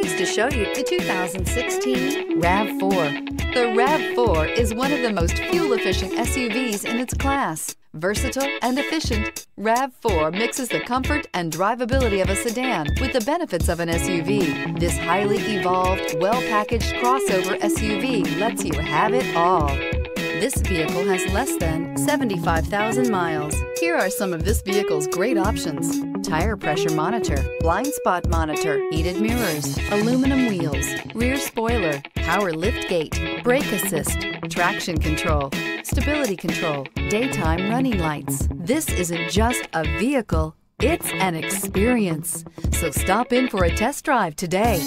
pleased to show you the 2016 RAV4. The RAV4 is one of the most fuel-efficient SUVs in its class. Versatile and efficient, RAV4 mixes the comfort and drivability of a sedan with the benefits of an SUV. This highly evolved, well-packaged crossover SUV lets you have it all. This vehicle has less than 75,000 miles. Here are some of this vehicle's great options. Tire pressure monitor, blind spot monitor, heated mirrors, aluminum wheels, rear spoiler, power lift gate, brake assist, traction control, stability control, daytime running lights. This isn't just a vehicle, it's an experience. So stop in for a test drive today.